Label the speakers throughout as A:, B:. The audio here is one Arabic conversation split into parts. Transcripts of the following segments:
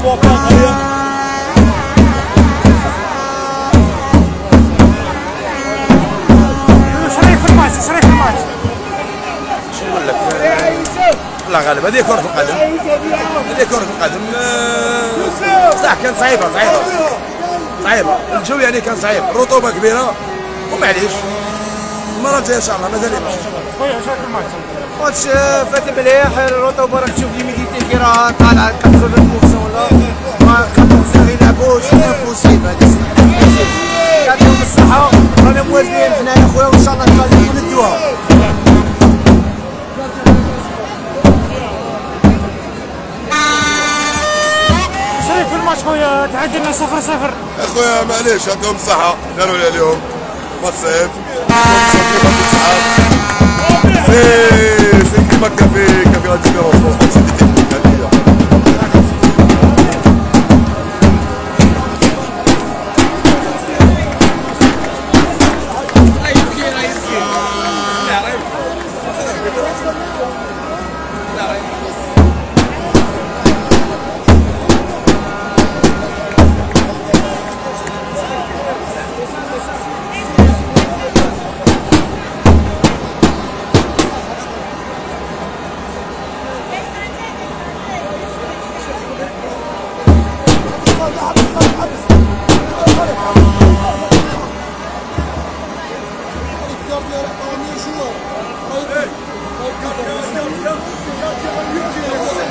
A: الموافقة الله غالب هذه كرة القدم هذه كرة القدم صح كانت صعيبة صعيبة صعيبة الجو يعني كان صعيب الرطوبة كبيرة ومعليش المرة الجاية إن شاء الله مازال يمشي
B: ماتش فات مليح. الرطوبه راك تشوف l'humidité كي راه طالعة 80% ولا ما 80% يلعبوا c'est impossible هذه يعطيهم الصحة. رانا موالفين حنايا خويا وإن شاء الله نقدروا ندوها
C: رايك في الماتش خويا تعادلنا 0 0
D: أخويا معليش عندهم الصحة. داروا لي اليوم Sim, sim clima que a ver, que de Belo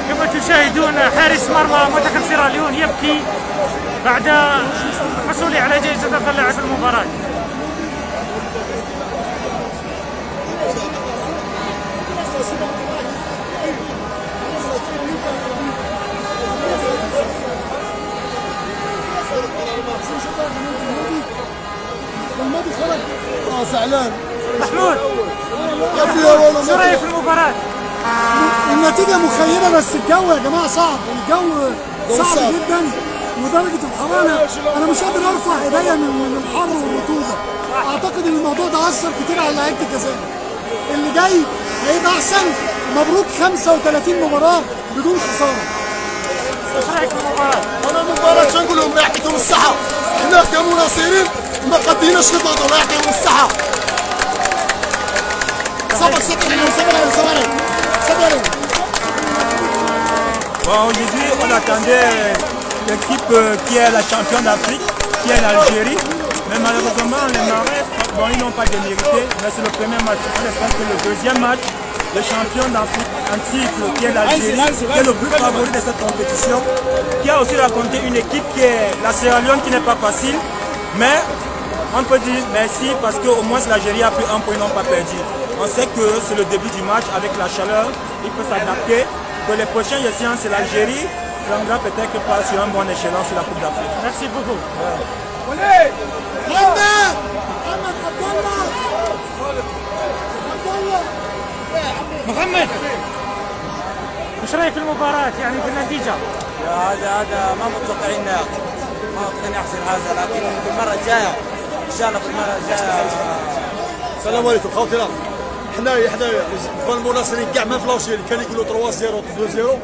C: كما تشاهدون حارس مرمى منتخب سيراليون يبكي بعد حصوله على جائزة أفضل لاعب المباراة.
E: زعلان
C: محمود شو رايك في المباراة؟
E: النتيجة مخيبة بس الجو يا جماعة صعب. الجو صعب جدا ودرجة الحرارة. أنا مش قادر أرفع إيديا من من الحر والرطوبة. أعتقد إن الموضوع ده أثر كتير على لعيبة الجزائر اللي جاي هيبقى أحسن. مبروك 35 مباراة بدون
C: المباراة؟
D: أنا المباراة شنقول لهم الله يعطيكم الصحة حنا كمناصرين ما قديناش نضغطوا الله يعطيهم الصحة
F: Bon, aujourd'hui, on attendait l'équipe euh, qui est la championne d'Afrique, qui est l'Algérie. Mais malheureusement, les Marais, bon, ils n'ont pas démérité. Mais c'est le premier match. On espère que le deuxième match, le champion d'Afrique en titre, qui est l'Algérie, qui est le plus favori de cette compétition, qui a aussi raconté une équipe qui est la Sierra Leone, qui n'est pas facile. Mais on peut dire merci parce qu'au moins l'Algérie a pris un point, ils n'ont pas perdu. On sait que c'est le début du match avec la chaleur, il peut s'adapter. Que les prochains essais, c'est l'Algérie, prendra peut-être pas sur un bon échelon sur la Coupe d'Afrique.
C: Merci beaucoup.
E: محمد محمد عبد الله عبد الله
C: محمد ايش رايك في المباراة يعني في النتيجة؟
B: هذا هذا ما متوقعين ما متوقعين يحصل هذا لكن في المره الجايه ان شاء الله في المره الجايه
D: السلام عليكم خوتنا حنايا حنايا. المناصرين كاع ما فلاشين كان يقولوا 3 0 2 0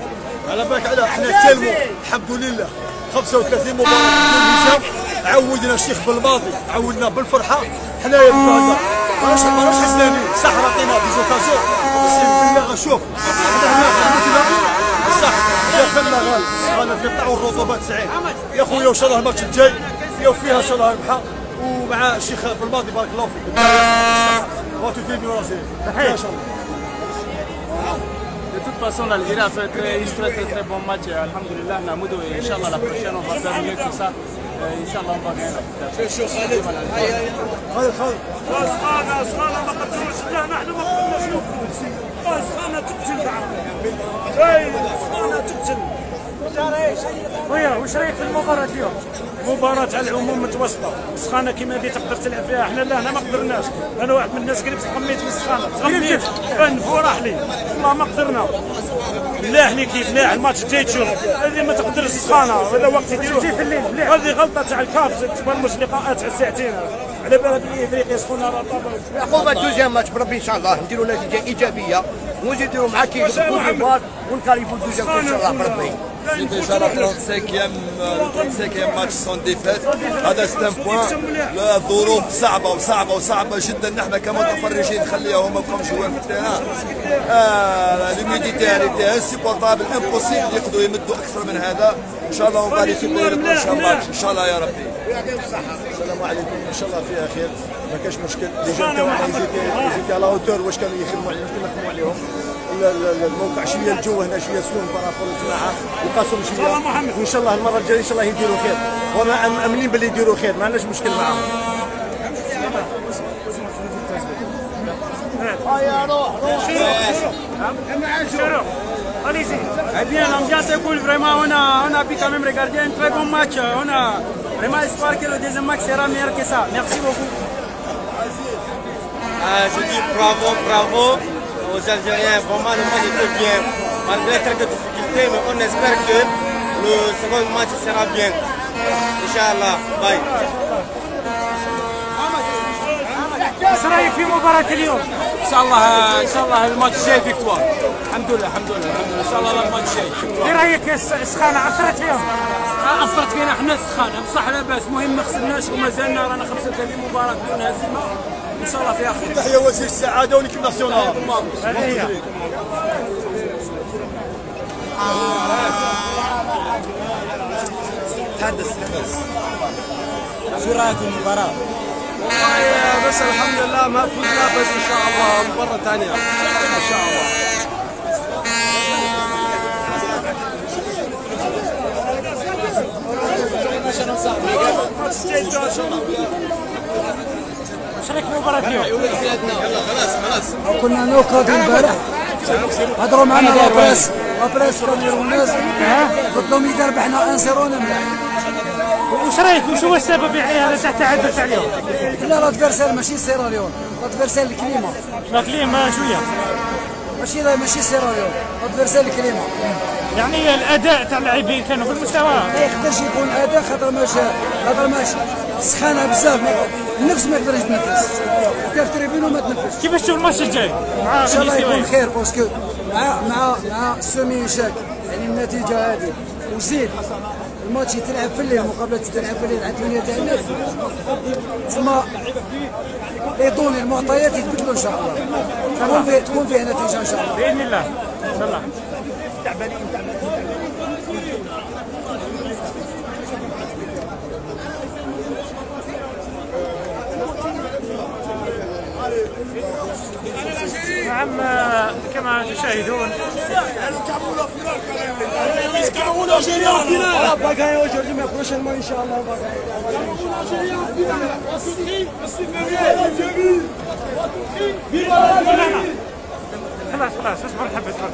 D: على بالك على حنا تلمو الحمد لله. 35 مباراة بدون هزام عودنا الشيخ بالماضي عودنا بالفرحة. حنايا بهذا ماناش ماناش حسنانين صح عطينا ديزوكاسيون اقسم بالله غشوف حنا هنا صح. دخلنا غالب غالب في قطع الرطوبة 90 يا خويا وان شاء الله الماتش الجاي. يا فيها إن شاء الله ربحة ومع الشيخ بالماضي بارك الله فيك. ان شاء الله
G: De toute façon, l'Algérie a fait très, un très, très, très bon match. Alhamdulillah, Namoudou, et Inch'Allah, la prochaine, on va faire mieux que ça. Euh, Inch'Allah, on va gagner la Coupe d'Afrique.
D: خالد خالد
C: سخانة سخانة ما قدروش لا نحن ما قدرناش نوقفوا سخانة تقتل اي سخانة تقتل خويا واش رايك في المباراة اليوم؟ مباراة على العموم متوسطة، سخانة كيما هذه تقدر تلعب فيها، إحنا لا هنا ما قدرناش، أنا واحد من الناس قريب تغميت. من السخانة، تغميت فن فرح لي، والله ما قدرنا. ملاح لي كيف ملاح الماتش الجاي تشوف، هذه ما تقدرش السخانة، هذا وقت يديروه. هذه غلطة تاع الكاف. تبرمج لقاءات على ساعتين، على بالك افريقيا سخونة راه
B: خويا الدوزيام ماتش بربي إن شاء الله. نديروا نتيجة إيجابية. ونزيدوا مع كي ونكاليفوا الدوزيام ان شاء الله بربي.
H: C'est déjà la 35e, le 35e match sans défaite. هذا ستان بوان لا ظروف صعبه وصعبه وصعبه جدا نحن كمتفرجين نخليهم ما بقاوش جوار في التيران لوميديتي تاعي انسيبورتابل امبوسيبل يقدروا يمدوا أكثر من هذا ان شاء الله اون فالي ان شاء الله ان شاء الله يا ربي
D: السلام عليكم. إن شاء الله فيها خير. ما كاش مشكل. لي جون تاعنا يزيد على اوتور واش كانوا يخدموا عليهم؟ كنا نخدموا عليهم؟ الموقع. شوية الجو هنا؟ شوية سخون بارابور الجماعة؟ وقاسهم شوية. وإن شاء الله المرة الجاية إن شاء الله يديروا خير. وما امنين باللي يديروا خير. ما عندناش مشكل معاهم.
I: Allez-y.
G: Eh bien, l'ambiance est cool, vraiment. On a, on a pu quand même regarder un très bon match. On a vraiment espoir que le deuxième match sera meilleur que ça. Merci beaucoup.
B: Euh, je dis bravo, bravo aux Algériens. Vraiment, le match était bien. Malgré quelques difficultés, mais on espère que le second match sera bien. Inch'Allah. Bye.
I: ايش رايك في مباراة اليوم؟
G: ان شاء الله ان شاء الله الماتش الجاي فيكتوار. الحمد لله الحمد لله الحمد لله ان شاء الله الماتش الجاي.
I: ايه رايك السخانة اثرت فيهم؟
G: اثرت فينا إحنا سخانه بصح لا باس. المهم ما خسرناش وما زلنا رانا 35 مباراة بدون هزيمه إن شاء الله فيها خير.
D: تحية وزير السعادة وليكيب ناسيونال.
B: تحدث. شو رأيك في المباراة؟
H: والله بس الحمد لله ما فزنا بس إن شاء الله مره ثانية. إن شاء الله.
I: رايك في مباراة اليوم؟
J: كنا نوكاد البارح هضروا معنا لابريس لابريس كانوا الناس قلت لهم اذا ربحنا انسيرونا
I: وش رايك وش هو السبب يعني هذا تاع التعادل تاع اليوم؟
J: لا لادفيرسير ماشي سيراليون لادفيرسير الكليمه
I: الاقليم شوية
J: ماشي لا ماشي سيراليون لادفيرسير الكليمه
I: يعني الأداء تاع اللاعبين كانوا في المستوى.
J: ما يقدرش يكون أداء خاطر ماشي خاطر ماشي سخانة بزاف ما- النفس ما يقدرش يتنفس. كيف تريبينو ما تنفسش.
I: كيفاش تشوف الماتش الجاي؟ مع
J: إن شاء الله يكون؟ خير باسكو مع مع مع سومي شاك يعني النتيجة هذه. وزيد. الماتش يتلعب في الليل مقابلة تلعب في الليل على 8 تاع الناس. تسمى يعطوني المعطيات يتبدلوا إن شاء الله. تكون فيه تكون فيه نتيجة إن شاء الله.
I: بإذن الله. إن شاء الله. نعم كما تشاهدون. خلاص خلاص اصبر حبه اصبر.